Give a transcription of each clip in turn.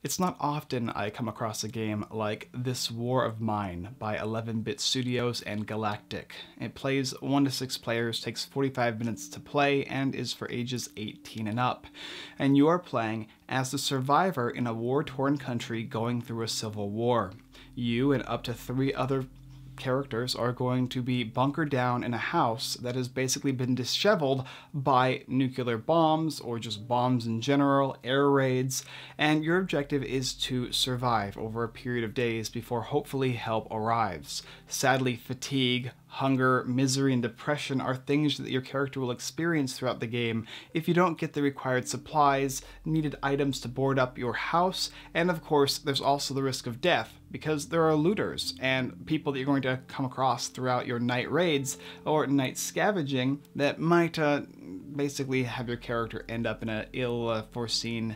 It's not often I come across a game like This War of Mine by 11-Bit Studios and Galakta. It plays 1 to 6 players, takes 45 minutes to play, and is for ages 18 and up. And you are playing as the survivor in a war-torn country going through a civil war. You and up to three other characters are going to be bunkered down in a house that has basically been disheveled by nuclear bombs or just bombs in general, air raids, and your objective is to survive over a period of days before hopefully help arrives. Sadly, fatigue, hunger, misery, and depression are things that your character will experience throughout the game if you don't get the required supplies, needed items to board up your house, and of course, there's also the risk of death because there are looters and people that you're going to come across throughout your night raids or night scavenging that might uh, basically have your character end up in an ill-foreseen uh,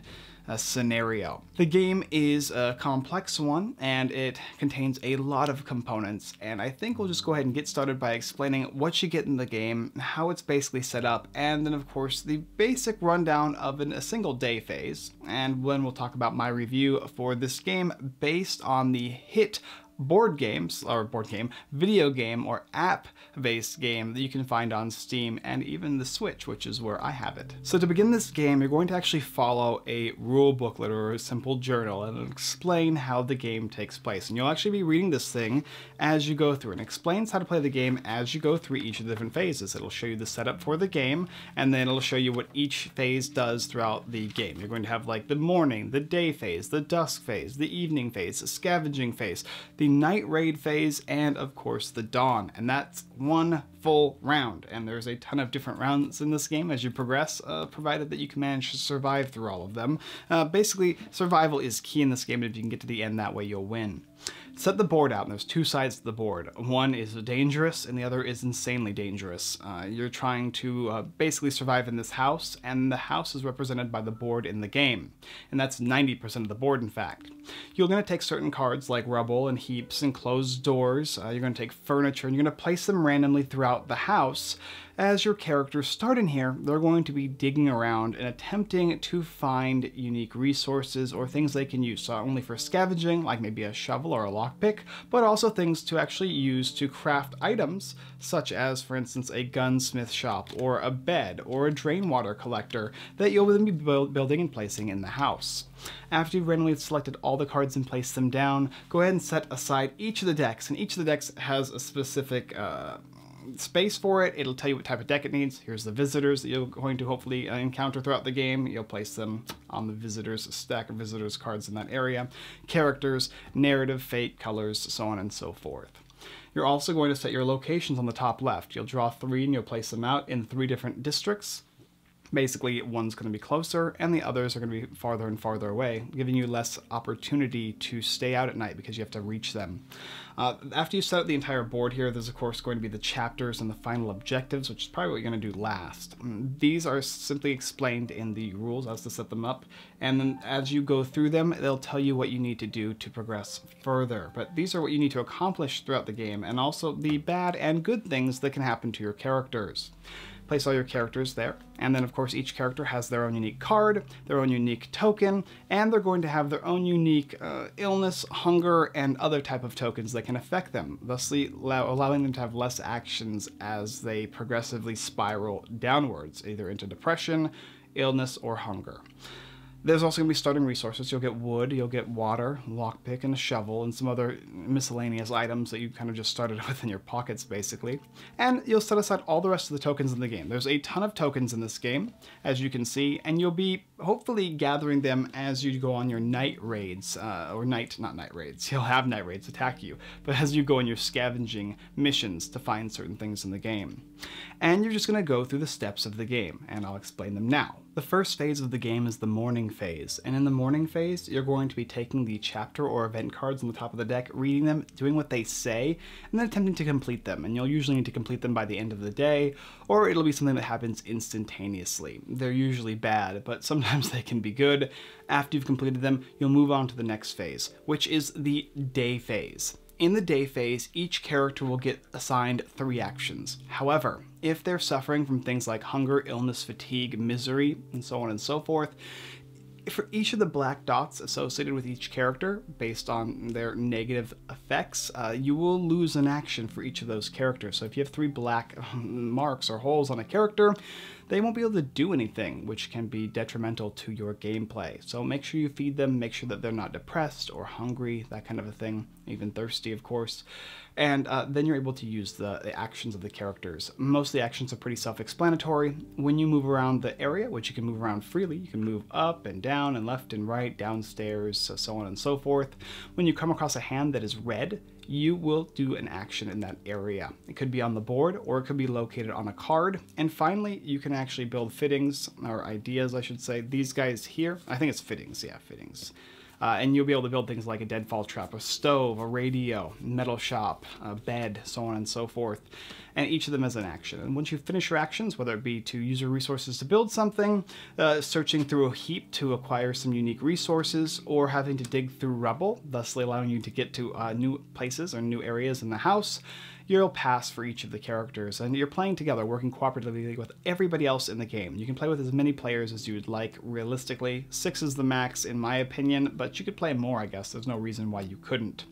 scenario. The game is a complex one and it contains a lot of components and I think we'll just go ahead and get started by explaining what you get in the game, how it's basically set up, and then of course the basic rundown of an, a single day phase. And then we'll talk about my review for this game based on the hit board games, or board game, video game, or app-based game that you can find on Steam and even the Switch, which is where I have it. So to begin this game, you're going to actually follow a rule booklet or a simple journal and it explain how the game takes place. And you'll actually be reading this thing as you go through and explains how to play the game as you go through each of the different phases. It'll show you the setup for the game, and then it'll show you what each phase does throughout the game. You're going to have like the morning, the day phase, the dusk phase, the evening phase, the scavenging phase, the night raid phase, and of course the dawn. And that's one full round. And there's a ton of different rounds in this game as you progress, uh, provided that you can manage to survive through all of them. Uh, basically, survival is key in this game, and if you can get to the end that way, you'll win set the board out, and there's two sides to the board. One is dangerous, and the other is insanely dangerous. Uh, you're trying to uh, basically survive in this house, and the house is represented by the board in the game. And that's 90% of the board, in fact. You're going to take certain cards like rubble and heaps and closed doors. Uh, you're going to take furniture, and you're going to place them randomly throughout the house as your characters start in here, they're going to be digging around and attempting to find unique resources or things they can use, So not only for scavenging, like maybe a shovel or a lockpick, but also things to actually use to craft items, such as, for instance, a gunsmith shop, or a bed, or a drain water collector that you'll then be building and placing in the house. After you've randomly selected all the cards and placed them down, go ahead and set aside each of the decks, and each of the decks has a specific uh, space for it. It'll tell you what type of deck it needs. Here's the visitors that you're going to hopefully uh, encounter throughout the game. You'll place them on the visitors stack of visitors cards in that area. Characters, narrative, fate, colors, so on and so forth. You're also going to set your locations on the top left. You'll draw three and you'll place them out in three different districts. Basically, one's going to be closer and the others are going to be farther and farther away, giving you less opportunity to stay out at night because you have to reach them. Uh, after you set up the entire board here, there's of course going to be the chapters and the final objectives, which is probably what you're going to do last. Mm, these are simply explained in the rules as to set them up, and then as you go through them, they'll tell you what you need to do to progress further. But these are what you need to accomplish throughout the game, and also the bad and good things that can happen to your characters place all your characters there. And then of course each character has their own unique card, their own unique token, and they're going to have their own unique uh, illness, hunger, and other type of tokens that can affect them, thusly allow allowing them to have less actions as they progressively spiral downwards, either into depression, illness, or hunger. There's also going to be starting resources. You'll get wood, you'll get water, lockpick, and a shovel, and some other miscellaneous items that you kind of just started with in your pockets, basically. And you'll set aside all the rest of the tokens in the game. There's a ton of tokens in this game, as you can see, and you'll be hopefully gathering them as you go on your night raids, uh, or night, not night raids, you'll have night raids attack you, but as you go on your scavenging missions to find certain things in the game. And you're just going to go through the steps of the game, and I'll explain them now. The first phase of the game is the morning phase, and in the morning phase, you're going to be taking the chapter or event cards on the top of the deck, reading them, doing what they say, and then attempting to complete them. And you'll usually need to complete them by the end of the day, or it'll be something that happens instantaneously. They're usually bad, but sometimes they can be good. After you've completed them, you'll move on to the next phase, which is the day phase. In the day phase, each character will get assigned three actions. However, if they're suffering from things like hunger, illness, fatigue, misery, and so on and so forth, for each of the black dots associated with each character, based on their negative effects, uh, you will lose an action for each of those characters. So if you have three black marks or holes on a character, they won't be able to do anything, which can be detrimental to your gameplay. So make sure you feed them, make sure that they're not depressed or hungry, that kind of a thing, even thirsty, of course. And uh, then you're able to use the, the actions of the characters. Most of the actions are pretty self-explanatory. When you move around the area, which you can move around freely, you can move up and down and left and right, downstairs, so on and so forth. When you come across a hand that is red, you will do an action in that area. It could be on the board or it could be located on a card. And finally, you can actually build fittings or ideas, I should say. These guys here, I think it's fittings, yeah, fittings. Uh, and you'll be able to build things like a deadfall trap, a stove, a radio, metal shop, a bed, so on and so forth. And each of them is an action. And once you finish your actions, whether it be to use your resources to build something, uh, searching through a heap to acquire some unique resources, or having to dig through rubble, thusly allowing you to get to uh, new places or new areas in the house, you'll pass for each of the characters, and you're playing together, working cooperatively with everybody else in the game. You can play with as many players as you would like, realistically. Six is the max, in my opinion, but you could play more, I guess. There's no reason why you couldn't.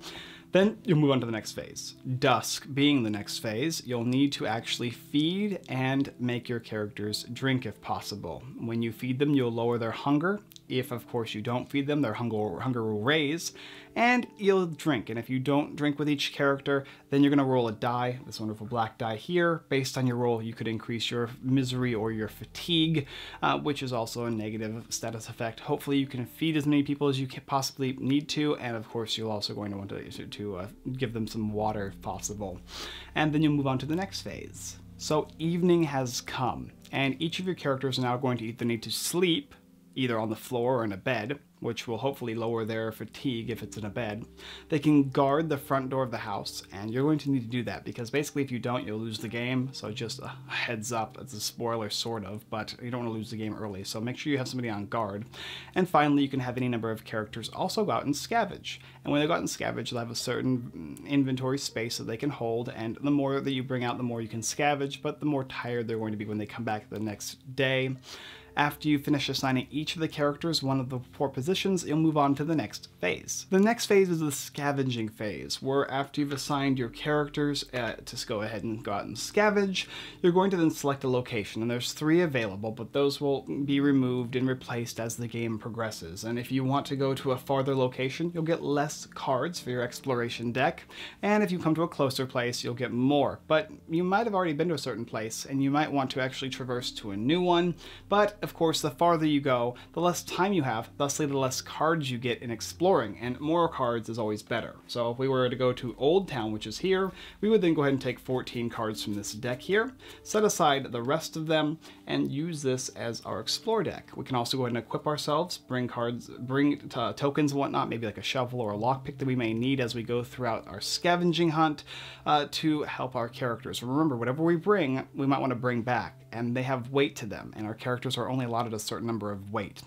Then you'll move on to the next phase. Dusk being the next phase, you'll need to actually feed and make your characters drink if possible. When you feed them, you'll lower their hunger. If, of course, you don't feed them, their hunger, hunger will raise, and you'll drink. And if you don't drink with each character, then you're going to roll a die, this wonderful black die here. Based on your roll, you could increase your misery or your fatigue, uh, which is also a negative status effect. Hopefully you can feed as many people as you possibly need to, and of course you're also going to want to, to uh, give them some water if possible. And then you'll move on to the next phase. So evening has come, and each of your characters are now going to either need to sleep, either on the floor or in a bed, which will hopefully lower their fatigue if it's in a bed. They can guard the front door of the house, and you're going to need to do that because basically if you don't, you'll lose the game. So just a heads up, it's a spoiler sort of, but you don't want to lose the game early. So make sure you have somebody on guard. And finally, you can have any number of characters also go out and scavenge. And when they go out and scavenge, they'll have a certain inventory space that they can hold, and the more that you bring out, the more you can scavenge, but the more tired they're going to be when they come back the next day. After you finish assigning each of the characters one of the four positions, you'll move on to the next phase. The next phase is the scavenging phase, where after you've assigned your characters uh, to go ahead and go out and scavenge, you're going to then select a location, and there's three available, but those will be removed and replaced as the game progresses. And if you want to go to a farther location, you'll get less cards for your exploration deck, and if you come to a closer place, you'll get more. But you might have already been to a certain place, and you might want to actually traverse to a new one, but of course, the farther you go, the less time you have, thusly the less cards you get in exploring, and more cards is always better. So if we were to go to Old Town, which is here, we would then go ahead and take 14 cards from this deck here, set aside the rest of them, and use this as our explore deck. We can also go ahead and equip ourselves, bring cards, bring uh, tokens and whatnot, maybe like a shovel or a lockpick that we may need as we go throughout our scavenging hunt uh, to help our characters. Remember, whatever we bring, we might want to bring back, and they have weight to them, and our characters are only allotted a certain number of weight.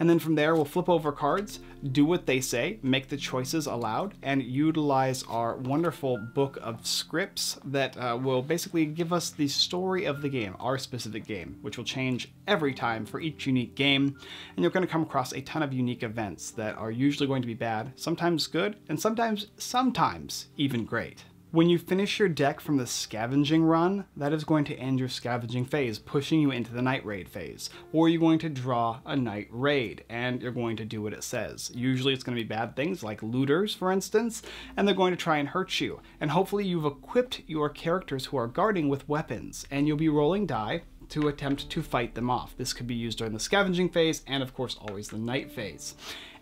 And then from there, we'll flip over cards, do what they say, make the choices allowed, and utilize our wonderful book of scripts that uh, will basically give us the story of the game, our specific game, which will change every time for each unique game. And you're going to come across a ton of unique events that are usually going to be bad, sometimes good, and sometimes, sometimes even great. When you finish your deck from the scavenging run, that is going to end your scavenging phase, pushing you into the night raid phase. Or you're going to draw a night raid, and you're going to do what it says. Usually it's going to be bad things, like looters, for instance, and they're going to try and hurt you. And hopefully you've equipped your characters who are guarding with weapons, and you'll be rolling die to attempt to fight them off. This could be used during the scavenging phase, and of course always the night phase.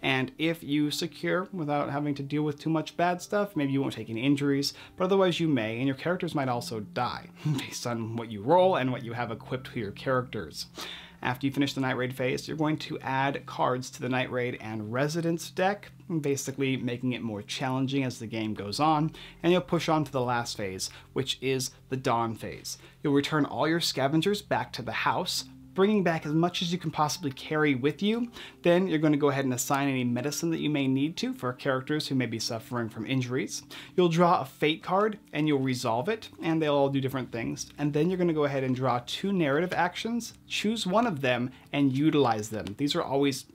And if you secure without having to deal with too much bad stuff, maybe you won't take any injuries, but otherwise you may, and your characters might also die, based on what you roll and what you have equipped for your characters. After you finish the Night Raid phase, you're going to add cards to the Night Raid and Residence deck, basically making it more challenging as the game goes on, and you'll push on to the last phase, which is the Dawn phase. You'll return all your scavengers back to the house, bringing back as much as you can possibly carry with you. Then you're going to go ahead and assign any medicine that you may need to for characters who may be suffering from injuries. You'll draw a fate card and you'll resolve it, and they'll all do different things. And then you're going to go ahead and draw two narrative actions, choose one of them, and utilize them. These are always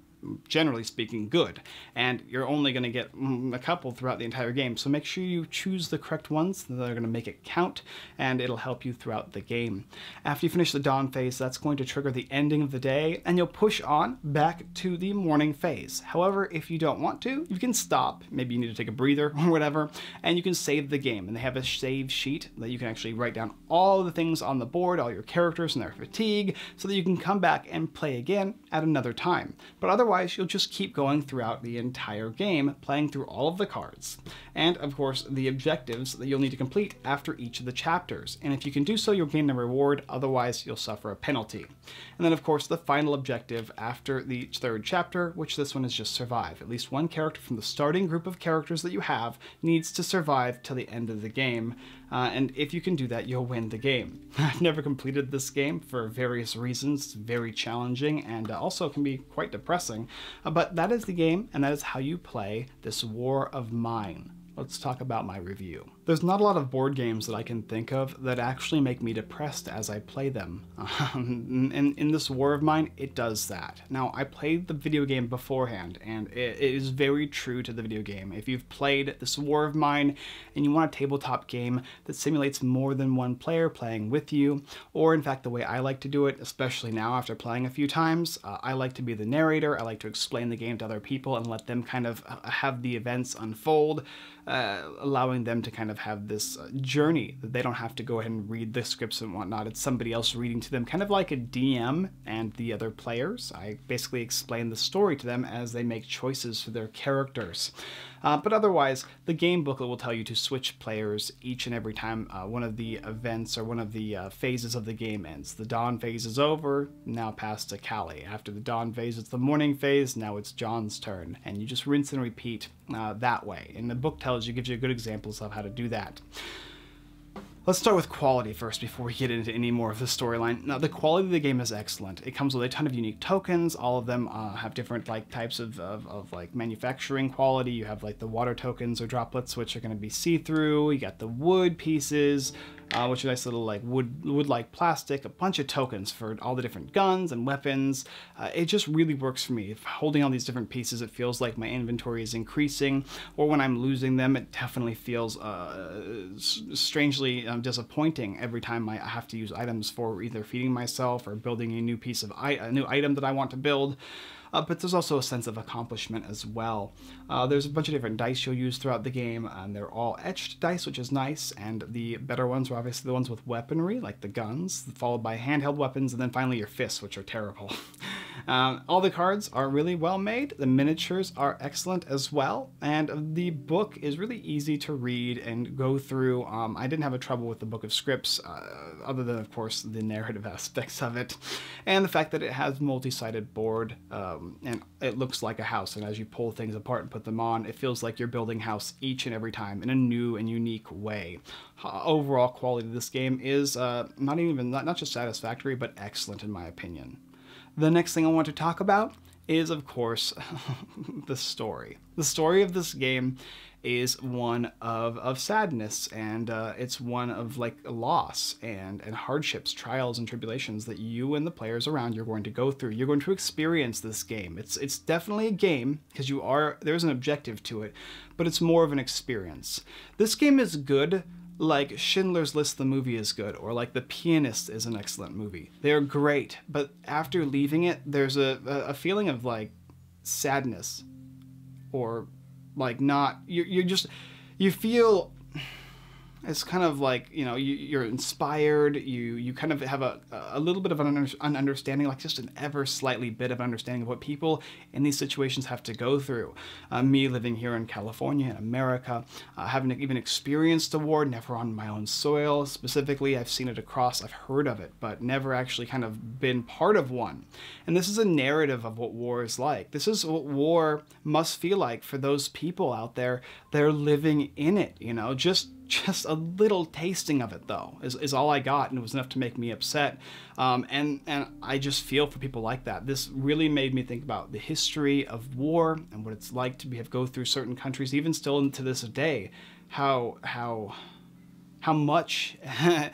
generally speaking, good. And you're only going to get mm, a couple throughout the entire game. So make sure you choose the correct ones that are going to make it count, and it'll help you throughout the game. After you finish the dawn phase, that's going to trigger the ending of the day, and you'll push on back to the morning phase. However, if you don't want to, you can stop. Maybe you need to take a breather or whatever, and you can save the game. And they have a save sheet that you can actually write down all the things on the board, all your characters and their fatigue, so that you can come back and play again at another time. But otherwise, you'll just keep going throughout the entire game, playing through all of the cards. And of course, the objectives that you'll need to complete after each of the chapters. And if you can do so, you'll gain a reward, otherwise you'll suffer a penalty. And then of course, the final objective after the third chapter, which this one is just survive. At least one character from the starting group of characters that you have needs to survive till the end of the game. Uh, and if you can do that, you'll win the game. I've never completed this game for various reasons. It's very challenging and uh, also can be quite depressing. Uh, but that is the game, and that is how you play this War of Mine. Let's talk about my review. There's not a lot of board games that I can think of that actually make me depressed as I play them. and in this War of Mine, it does that. Now, I played the video game beforehand, and it is very true to the video game. If you've played this War of Mine and you want a tabletop game that simulates more than one player playing with you, or in fact the way I like to do it, especially now after playing a few times, uh, I like to be the narrator, I like to explain the game to other people and let them kind of uh, have the events unfold, uh, allowing them to kind of have this uh, journey that they don't have to go ahead and read the scripts and whatnot. It's somebody else reading to them, kind of like a DM and the other players. I basically explain the story to them as they make choices for their characters. Uh, but otherwise, the game booklet will tell you to switch players each and every time uh, one of the events or one of the uh, phases of the game ends. The dawn phase is over, now pass to Callie. After the dawn phase, it's the morning phase, now it's John's turn. And you just rinse and repeat uh, that way. And the book tells you, gives you good examples of how to do that. Let's start with quality first before we get into any more of the storyline. Now, the quality of the game is excellent. It comes with a ton of unique tokens. All of them uh, have different like types of, of, of, like manufacturing quality. You have like the water tokens or droplets, which are going to be see-through. You got the wood pieces, uh, which is nice little like wood wood-like plastic, a bunch of tokens for all the different guns and weapons. Uh, it just really works for me. If holding all these different pieces, it feels like my inventory is increasing, or when I'm losing them, it definitely feels uh, strangely um, disappointing every time I have to use items for either feeding myself or building a new piece of a new item that I want to build uh, but there's also a sense of accomplishment as well. Uh, there's a bunch of different dice you'll use throughout the game, and they're all etched dice, which is nice, and the better ones are obviously the ones with weaponry, like the guns, followed by handheld weapons, and then finally your fists, which are terrible. um, all the cards are really well made, the miniatures are excellent as well, and the book is really easy to read and go through. Um, I didn't have a trouble with the book of scripts, uh, other than, of course, the narrative aspects of it, and the fact that it has multi-sided board um, and it looks like a house. And as you pull things apart and put them on, it feels like you're building house each and every time in a new and unique way. Overall quality of this game is uh, not even not, not just satisfactory, but excellent in my opinion. The next thing I want to talk about is, of course, the story. The story of this game is one of, of sadness and uh, it's one of like loss and, and hardships, trials and tribulations that you and the players around you are going to go through. You're going to experience this game. It's it's definitely a game because you are there's an objective to it, but it's more of an experience. This game is good like Schindler's List the movie is good or like The Pianist is an excellent movie. They're great, but after leaving it there's a a feeling of like sadness or like not you're, you're just you feel it's kind of like you know you, are inspired you you kind of have a, a little bit of an, under, an, understanding like just an ever slightly bit of understanding of what people in these situations have to go through. Uh, me living here in california in america uh, having even experienced a war never on my own soil specifically i've seen it across i've heard of it but never actually kind of been part of one. And this is a narrative of what war is like. This is what war must feel like for those people out there they're living in it you know just just a little tasting of it though is, is all I got and it was enough to make me upset. Um, and and I just feel for people like that. This really made me think about the history of war and what it's like to be, have go through certain countries even still to this day how how how much how,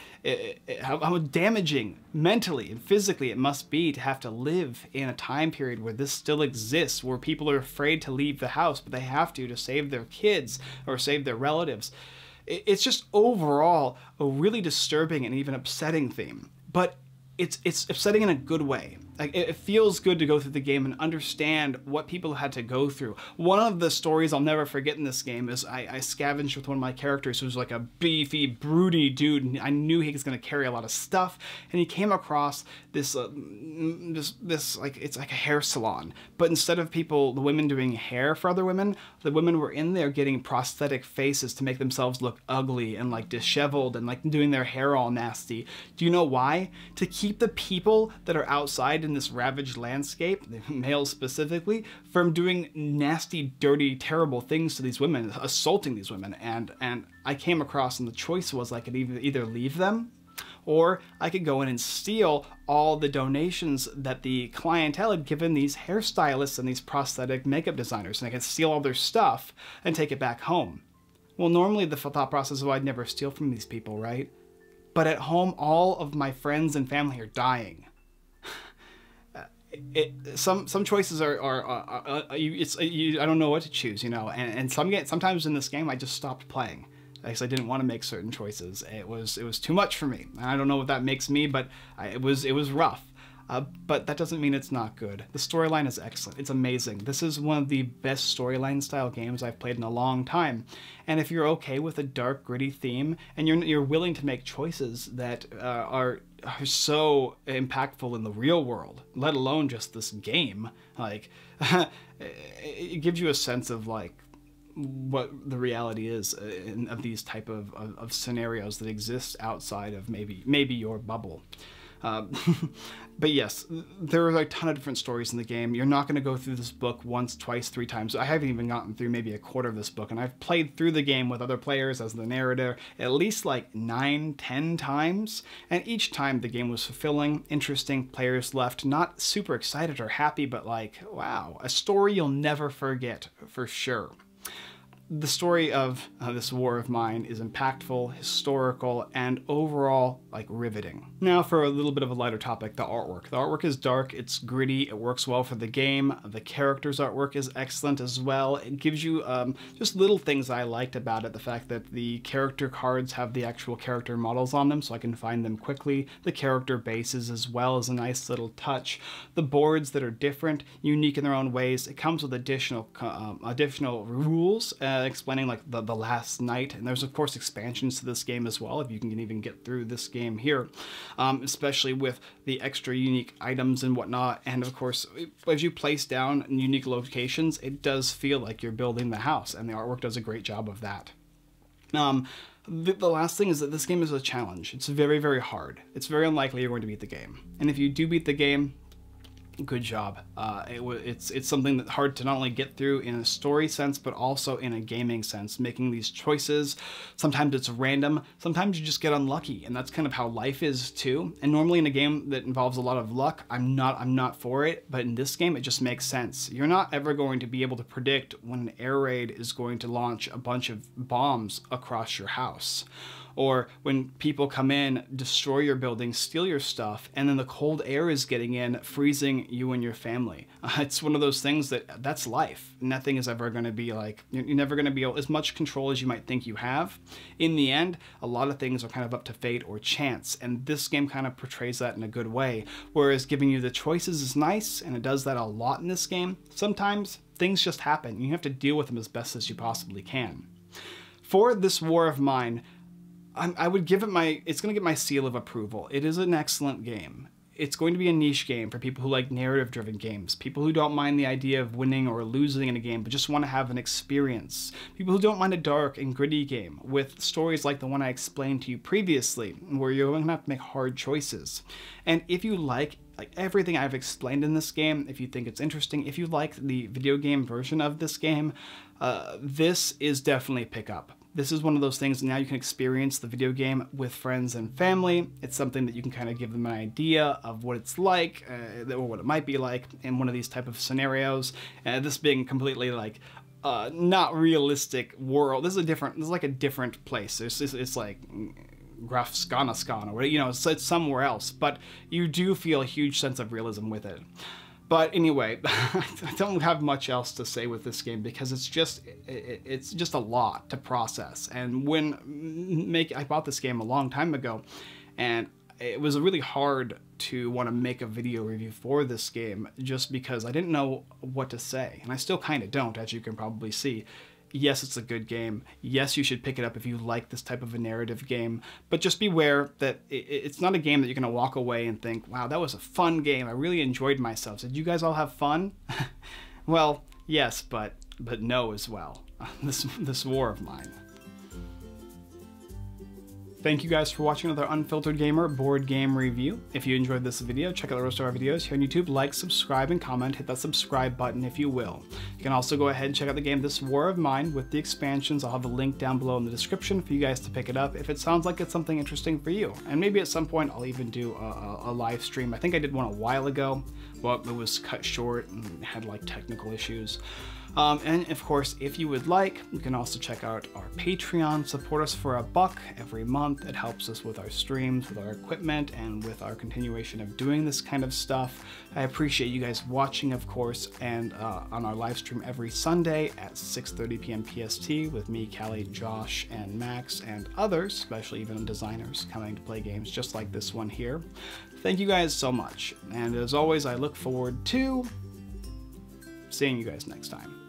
how damaging mentally and physically it must be to have to live in a time period where this still exists where people are afraid to leave the house but they have to to save their kids or save their relatives it's just overall a really disturbing and even upsetting theme but it's it's upsetting in a good way like it feels good to go through the game and understand what people had to go through. One of the stories I'll never forget in this game is I, I scavenged with one of my characters who was like a beefy, broody dude, and I knew he was going to carry a lot of stuff. And he came across this, uh, this, this like it's like a hair salon, but instead of people, the women doing hair for other women, the women were in there getting prosthetic faces to make themselves look ugly and like disheveled and like doing their hair all nasty. Do you know why? To keep the people that are outside in this ravaged landscape, the males specifically, from doing nasty, dirty, terrible things to these women, assaulting these women. And and I came across, and the choice was I could either either leave them, or I could go in and steal all the donations that the clientele had given these hairstylists and these prosthetic makeup designers, and I could steal all their stuff and take it back home. Well, normally the thought process is, well, I'd never steal from these people, right? But at home, all of my friends and family are dying it, some some choices are are, are, it's you, I don't know what to choose, you know, and and some get sometimes in this game I just stopped playing because I didn't want to make certain choices. It was it was too much for me. I don't know what that makes me, but I, it was it was rough. Uh, but that doesn't mean it's not good. The storyline is excellent. It's amazing. This is one of the best storyline style games I've played in a long time. And if you're okay with a dark, gritty theme, and you're you're willing to make choices that uh, are are so impactful in the real world, let alone just this game. Like, it gives you a sense of like what the reality is uh, in, of these type of, of, of, scenarios that exist outside of maybe maybe your bubble. Um, but yes, there are a ton of different stories in the game. You're not going to go through this book once, twice, three times. I haven't even gotten through maybe a quarter of this book, and I've played through the game with other players as the narrator at least like nine, ten times, and each time the game was fulfilling, interesting, players left not super excited or happy, but like, wow, a story you'll never forget for sure the story of uh, this war of mine is impactful, historical, and overall, like, riveting. Now for a little bit of a lighter topic, the artwork. The artwork is dark, it's gritty, it works well for the game, the character's artwork is excellent as well. It gives you um, just little things I liked about it, the fact that the character cards have the actual character models on them, so I can find them quickly. The character bases as well is a nice little touch. The boards that are different, unique in their own ways, it comes with additional, um, additional rules, explaining like the, the last night. And there's of course expansions to this game as well, if you can even get through this game here, um, especially with the extra unique items and whatnot. And of course, as you place down unique locations, it does feel like you're building the house and the artwork does a great job of that. Um, the, the, last thing is that this game is a challenge. It's very, very hard. It's very unlikely you're going to beat the game. And if you do beat the game, good job. Uh, it, it's it's something that's hard to not only get through in a story sense, but also in a gaming sense. Making these choices, sometimes it's random, sometimes you just get unlucky, and that's kind of how life is too. And normally in a game that involves a lot of luck, I'm not I'm not for it. But in this game, it just makes sense. You're not ever going to be able to predict when an air raid is going to launch a bunch of bombs across your house or when people come in, destroy your building, steal your stuff, and then the cold air is getting in, freezing you and your family. Uh, it's one of those things that that's life. Nothing is ever going to be like, you're never going to be able, as much control as you might think you have. In the end, a lot of things are kind of up to fate or chance, and this game kind of portrays that in a good way. Whereas giving you the choices is nice, and it does that a lot in this game. Sometimes things just happen. and You have to deal with them as best as you possibly can. For this war of mine, I'm, i would give it my, it's going to get my seal of approval. It is an excellent game. It's going to be a niche game for people who like narrative driven games, people who don't mind the idea of winning or losing in a game, but just want to have an experience, people who don't mind a dark and gritty game with stories like the one I explained to you previously, where you're going to have to make hard choices. And if you like like everything I've explained in this game, if you think it's interesting, if you like the video game version of this game, uh, this is definitely a pickup. This is one of those things now you can experience the video game with friends and family. It's something that you can kind of give them an idea of what it's like, uh, or what it might be like in one of these type of scenarios. Uh, this being completely like uh, not realistic world. This is a different. This is like a different place. It's it's, it's like Grafskanaskan or you know, it's, it's somewhere else. But you do feel a huge sense of realism with it. But anyway, I don't have much else to say with this game because it's just it's just a lot to process. And when make I bought this game a long time ago, and it was really hard to want to make a video review for this game just because I didn't know what to say, and I still kind of don't, as you can probably see. Yes, it's a good game. Yes, you should pick it up if you like this type of a narrative game, but just beware that it's not a game that you're going to walk away and think, wow, that was a fun game. I really enjoyed myself. Did you guys all have fun? well, yes, but but no as well. this this war of mine. Thank you guys for watching another Unfiltered Gamer board game review. If you enjoyed this video, check out the rest of our videos here on YouTube. Like, subscribe, and comment. Hit that subscribe button if you will. You can also go ahead and check out the game This War of Mine with the expansions. I'll have a link down below in the description for you guys to pick it up if it sounds like it's something interesting for you. And maybe at some point I'll even do a, a live stream. I think I did one a while ago, but it was cut short and had like technical issues. Um, and of course, if you would like, you can also check out our Patreon. Support us for a buck every month. It helps us with our streams, with our equipment, and with our continuation of doing this kind of stuff. I appreciate you guys watching, of course, and uh, on our live stream every Sunday at 6.30 p.m. PST with me, Callie, Josh, and Max, and others, especially even designers, coming to play games just like this one here. Thank you guys so much. And as always, I look forward to seeing you guys next time.